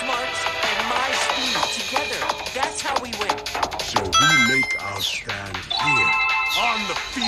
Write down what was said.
smarts, and my speed. Together, that's how we win. So we make our stand here on the field.